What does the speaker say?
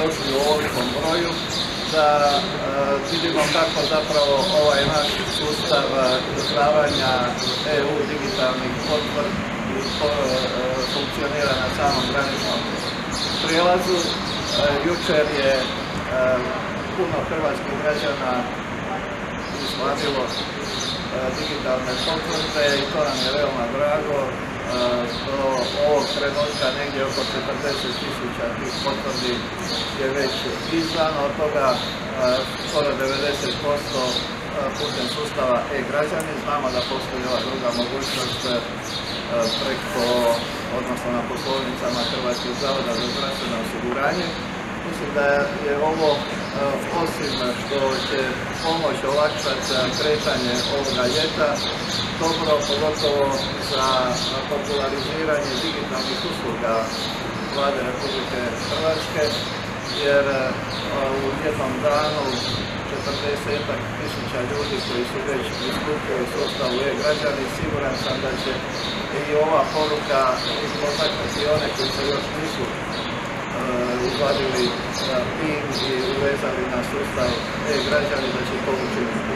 došli u ovolikom broju, da vidimo kako zapravo ovaj naš sustav izdavanja EU digitalnih potvrdi funkcionira na samom graničnom prijelazu. Jučer je puno hrvatskih građana izvadilo digitalne potvrde i to nam je veoma drago. Trenutka negdje oko 40 tisuća tih potvrdi je već izdano, od toga skoro 90% putem sustava e-građani. Znamo da postoji ova druga mogućnost preko, odnosno na poslovnicama Hrvatskog zavoda za zdravstveno osiguranje. Mislim da je ovo, osim što će pomoć olakšati kretanje ovoga ljeta, dobro, pogotovo za populariziranje digitalnih usluga Vlade Republike Hrvatske, jer u jednom danu 40 tisuća ljudi koji su već pristupili sustavu e-građani, siguran sam da će i ova poruka potaknuti one koji se još nisu izvadili PIN i uvezali na sustav e-građani da će to učiniti.